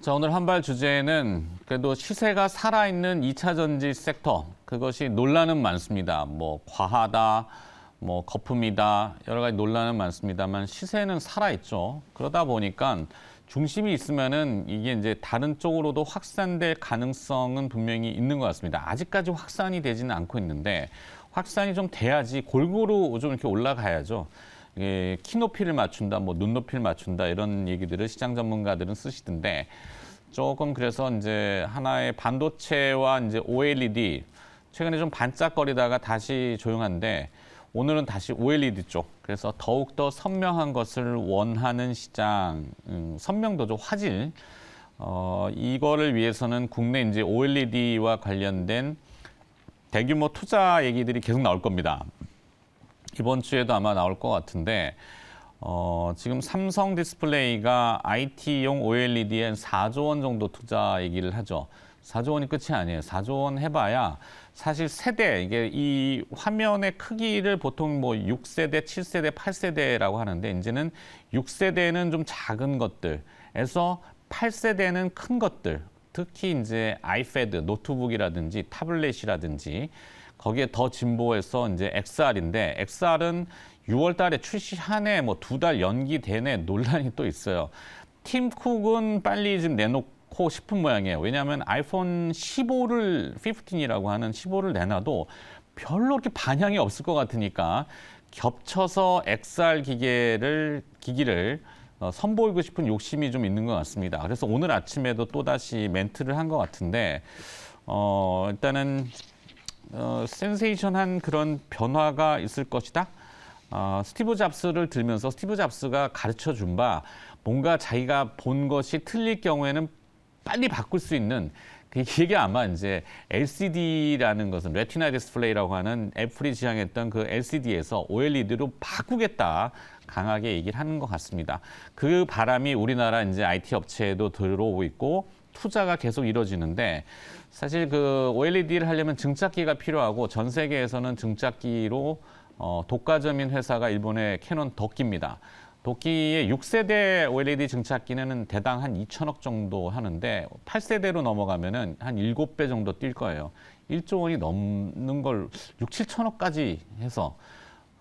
자, 오늘 한발 주제는 그래도 시세가 살아있는 2차 전지 섹터. 그것이 논란은 많습니다. 뭐 과하다, 뭐 거품이다, 여러 가지 논란은 많습니다만 시세는 살아있죠. 그러다 보니까 중심이 있으면은 이게 이제 다른 쪽으로도 확산될 가능성은 분명히 있는 것 같습니다. 아직까지 확산이 되지는 않고 있는데 확산이 좀 돼야지 골고루 좀 이렇게 올라가야죠. 예, 키 높이를 맞춘다, 뭐 눈높이를 맞춘다 이런 얘기들을 시장 전문가들은 쓰시던데 조금 그래서 이제 하나의 반도체와 이제 OLED 최근에 좀 반짝거리다가 다시 조용한데 오늘은 다시 OLED 쪽 그래서 더욱 더 선명한 것을 원하는 시장 음, 선명도죠 화질 어, 이거를 위해서는 국내 이제 OLED와 관련된 대규모 투자 얘기들이 계속 나올 겁니다. 이번 주에도 아마 나올 것 같은데 어, 지금 삼성 디스플레이가 IT용 OLED에 4조 원 정도 투자 얘기를 하죠. 4조 원이 끝이 아니에요. 4조 원 해봐야 사실 세대, 이게 이 화면의 크기를 보통 뭐 6세대, 7세대, 8세대라고 하는데 이제는 6세대는 좀 작은 것들에서 8세대는 큰 것들, 특히 이제 아이패드, 노트북이라든지 타블렛이라든지 거기에 더 진보해서 이제 XR인데 XR은 6월 달에 출시한 해 뭐 두 달 연기되네 논란이 또 있어요. 팀 쿡은 빨리 좀 내놓고 싶은 모양이에요. 왜냐하면 아이폰 15를 15이라고 하는 15를 내놔도 별로 그렇게 반향이 없을 것 같으니까 겹쳐서 XR 기계를 기기를 어, 선보이고 싶은 욕심이 좀 있는 것 같습니다. 그래서 오늘 아침에도 또 다시 멘트를 한 것 같은데 어, 일단은 어, 센세이션한 그런 변화가 있을 것이다. 어, 스티브 잡스를 들면서 스티브 잡스가 가르쳐 준 바 뭔가 자기가 본 것이 틀릴 경우에는 빨리 바꿀 수 있는 이게 아마 이제 LCD라는 것은 레티나 디스플레이라고 하는 애플이 지향했던 그 LCD에서 OLED로 바꾸겠다 강하게 얘기를 하는 것 같습니다. 그 바람이 우리나라 이제 IT 업체에도 들어오고 있고 투자가 계속 이루어지는데 사실 그 OLED를 하려면 증착기가 필요하고 전 세계에서는 증착기로 어, 독과점인 회사가 일본의 캐논 덕기입니다. 도끼의 6세대 OLED 증착기는 대당 한 2천억 정도 하는데 8세대로 넘어가면 은 한 7배 정도 뛸 거예요. 1조 원이 넘는 걸 6, 7천억까지 해서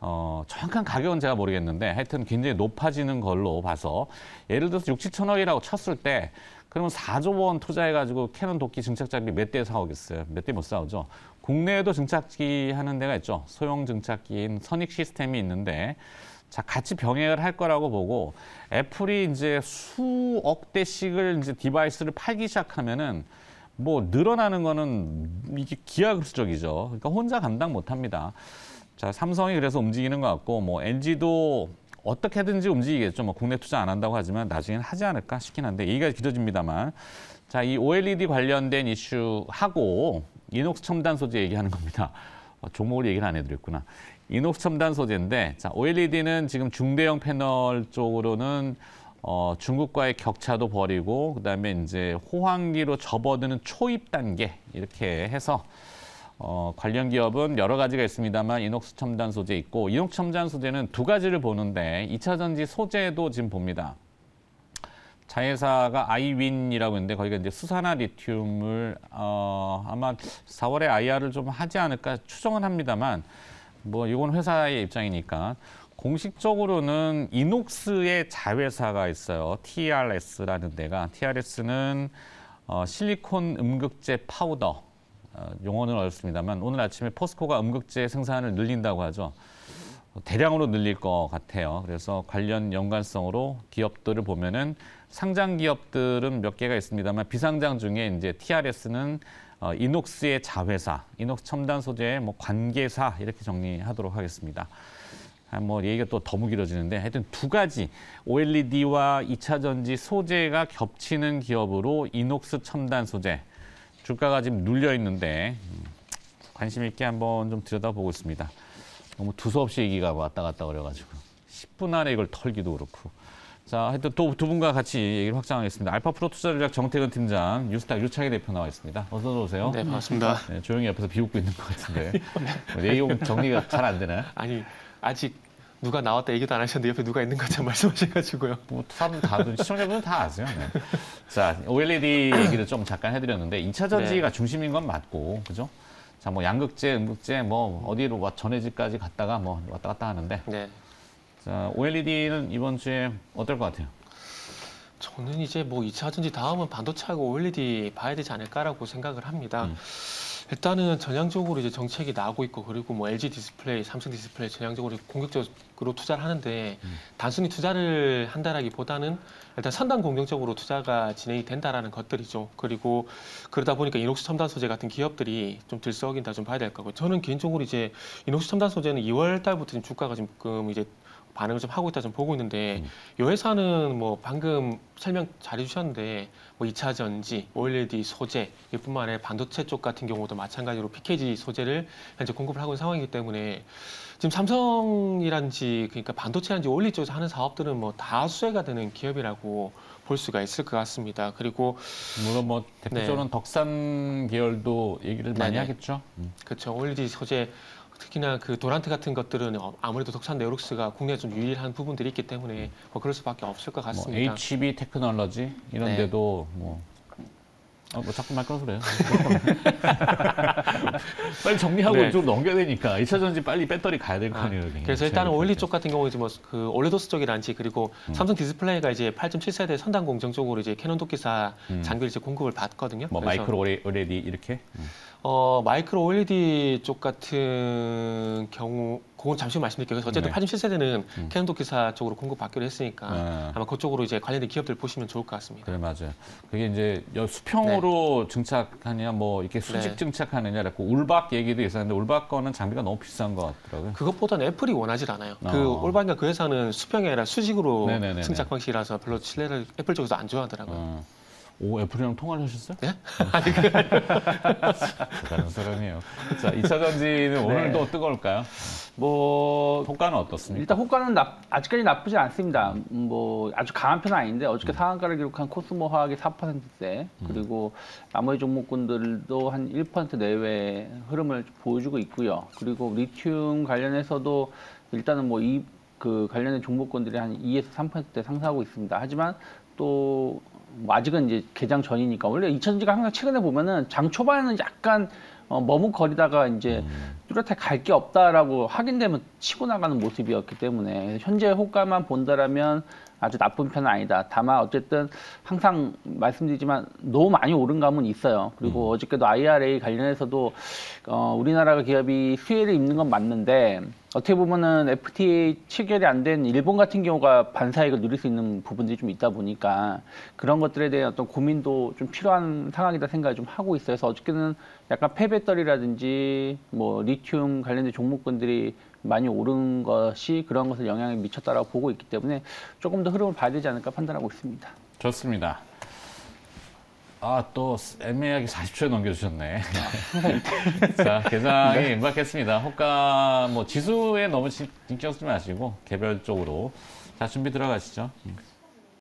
어, 정확한 가격은 제가 모르겠는데 하여튼 굉장히 높아지는 걸로 봐서 예를 들어서 6, 7천억이라고 쳤을 때 그러면 4조 원 투자해가지고 캐논 토키 증착장비 몇 대 사오겠어요? 몇 대 못 사오죠. 국내에도 증착기 하는 데가 있죠. 소형 증착기인 선익 시스템이 있는데 자, 같이 병행을 할 거라고 보고 애플이 이제 수억 대씩을 이제 디바이스를 팔기 시작하면은 뭐 늘어나는 거는 이게 기하급수적이죠. 그러니까 혼자 감당 못 합니다. 자, 삼성이 그래서 움직이는 것 같고 뭐 LG도 어떻게든지 움직이겠죠. 뭐 국내 투자 안 한다고 하지만 나중에는 하지 않을까 싶긴 한데 얘기가 길어집니다만. 자, 이 OLED 관련된 이슈 하고 이녹스 첨단 소재 얘기하는 겁니다. 어, 종목을 얘기를 안 해드렸구나. 이녹스 첨단 소재인데, 자, OLED는 지금 중대형 패널 쪽으로는 어, 중국과의 격차도 벌이고, 그 다음에 이제 호황기로 접어드는 초입 단계 이렇게 해서 어, 관련 기업은 여러 가지가 있습니다만 이녹스 첨단 소재 있고 이녹스 첨단 소재는 두 가지를 보는데 2차 전지 소재도 지금 봅니다. 자회사가 아이윈이라고 있는데 거기가 이제 수산화 리튬을 어, 아마 4월에 IR을 좀 하지 않을까 추정은 합니다만 뭐 이건 회사의 입장이니까 공식적으로는 이녹스의 자회사가 있어요. TRS라는 데가 TRS는 어, 실리콘 음극재 파우더 어, 용어는 어렵습니다만 오늘 아침에 포스코가 음극재 생산을 늘린다고 하죠. 대량으로 늘릴 것 같아요. 그래서 관련 연관성으로 기업들을 보면은 상장 기업들은 몇 개가 있습니다만 비상장 중에 이제 TRS는 어, 이녹스의 자회사, 이녹스 첨단 소재의 뭐 관계사 이렇게 정리하도록 하겠습니다. 아, 뭐 얘기가 또 너무 길어지는데 하여튼 두 가지 OLED와 2차 전지 소재가 겹치는 기업으로 이녹스 첨단 소재 주가가 지금 눌려 있는데 음, 관심 있게 한번 좀 들여다보고 있습니다. 너무 두서없이 얘기가 왔다 갔다 그래가지고 10분 안에 이걸 털기도 그렇고. 자, 하여튼 또 두 분과 같이 얘기를 확장하겠습니다. 알파 프로 투자 전략 정태근 팀장, 뉴스타 유창희 대표 나와 있습니다. 어서 오세요. 네, 반갑습니다. 네, 조용히 옆에서 비웃고 있는 것 같은데 내용 정리가 잘 안 되나요? 아니, 아직 누가 나왔다 얘기도 안 하셨는데 옆에 누가 있는 것처럼 말씀하셔가지고요. 뭐 사람 다들 시청자분은 다 아세요. 네. 자, OLED 얘기를 좀 잠깐 해드렸는데 2차 전지가 중심인 건 맞고, 그죠? 자, 뭐 양극재, 음극재, 뭐 어디로 와 전해지까지 갔다가 뭐 왔다 갔다 하는데, 네. 자, OLED는 이번 주에 어떨 것 같아요? 저는 이제 뭐 2차 전지 다음은 반도체하고 OLED 봐야 되지 않을까라고 생각을 합니다. 음. 일단은 전향적으로 이제 정책이 나오고 있고 그리고 뭐 LG 디스플레이, 삼성 디스플레이 전향적으로 공격적으로 투자를 하는데 음. 단순히 투자를 한다라기보다는 일단 선단 공격적으로 투자가 진행이 된다라는 것들이죠. 그리고 그러다 보니까 이녹스 첨단 소재 같은 기업들이 좀 들썩인다 좀 봐야 될 거고 저는 개인적으로 이제 이녹스 첨단 소재는 2월 달부터 지금 주가가 지금 이제 반응을 좀 하고 있다 좀 보고 있는데 이 회사는 뭐 방금 설명 잘 해주셨는데 뭐 2차 전지, OLED 소재 이뿐만 아니라 반도체 쪽 같은 경우도 마찬가지로 PKG 소재를 현재 공급을 하고 있는 상황이기 때문에 지금 삼성이란지 그러니까 반도체란지 OLED 쪽에서 하는 사업들은 뭐 다 수혜가 되는 기업이라고 볼 수가 있을 것 같습니다. 그리고 물론 뭐 대표적으로는 덕산 계열도 얘기를 많이 네네. 하겠죠. 음. 그렇죠. OLED 소재 특히나 그 dopant 같은 것들은 어, 아무래도 덕산 네오룩스가 국내에 좀 유일한 부분들이 있기 때문에 뭐 그럴 수밖에 없을 것뭐 같습니다. HB 테크놀로지 이런 네. 데도 뭐, 어, 뭐 자꾸 말 끊어서 그래요. 빨리 정리하고 네. 좀 넘겨야 되니까 2차 전지 빨리 배터리 가야 될 거 아, 아니에요. 그래서 일단은 OLED 쪽 같은 경우에 이제 뭐그 OLEDoS 쪽이란지 그리고 음. 삼성 디스플레이가 이제 8.7세대 선단 공정 쪽으로 이제 캐논 토키사 음. 장비를 이제 공급을 받거든요. 뭐 micro OLED 이렇게 어 micro OLED 쪽 같은 경우 그건 잠시 말씀드릴게요. 그래서 어쨌든 네. 8.7세대는 음. 캐논 토키사 쪽으로 공급받기로 했으니까 네. 아마 그쪽으로 이제 관련된 기업들 보시면 좋을 것 같습니다. 그래 맞아요. 그게 이제 여- 수평으로 네. 증착하냐 뭐 이렇게 수직 네. 증착하느냐 그랬고 울박 얘기도 있었는데 울박 거는 장비가 너무 비싼 것 같더라고요. 그것보다는 애플이 원하지 않아요. 어. 그 올바인가 그 회사는 수평이 아니라 수직으로 네네네네. 증착 방식이라서 별로 신뢰를 애플 쪽에서 안 좋아하더라고요. 어. 오 애플이랑 통화를 하셨어요? 네? 대단한 사람이에요. 자 2차 전지는 오늘도 뜨거울까요? 뭐 호가는 어떻습니까? 일단 호가는 나- 아직까지 나쁘지 않습니다. 음, 뭐 아주 강한 편은 아닌데 음. 어저께 상한가를 기록한 코스모 화학이 4%대 그리고 나머지 종목군들도 한 1% 내외 흐름을 보여주고 있고요. 그리고 리튬 관련해서도 일단은 뭐 이 그 관련된 종목군들이 한 2에서 3%대 상승하고 있습니다. 하지만 또뭐 아직은 이제 개장 전이니까 원래 2000지가 항상 최근에 보면은 장 초반에는 약간 어, 머뭇거리다가 이제 뚜렷하게 갈 게 없다라고 확인되면 치고 나가는 모습이었기 때문에 현재 호가만 본다라면 아주 나쁜 편은 아니다. 다만 어쨌든 항상 말씀드리지만 너무 많이 오른 감은 있어요. 그리고 어저께도 IRA 관련해서도 어, 우리나라가 기업이 수혜를 입는 건 맞는데 어떻게 보면은 FTA 체결이 안 된 일본 같은 경우가 반사이익을 누릴 수 있는 부분들이 좀 있다 보니까 그런 것들에 대한 어떤 고민도 좀 필요한 상황이다 생각을 좀 하고 있어요. 그래서 어저께는 약간 폐배터리라든지 뭐 리튬 관련된 종목군들이 많이 오른 것이 그런 것을 영향을 미쳤다라고 보고 있기 때문에 조금 더 흐름을 봐야 되지 않을까 판단하고 있습니다. 좋습니다. 아, 또 애매하게 40초에 넘겨주셨네. 자, 계장이 임박했습니다. 호가, 뭐, 지수에 너무 신- 신경 쓰지 마시고, 개별적으로. 자, 준비 들어가시죠.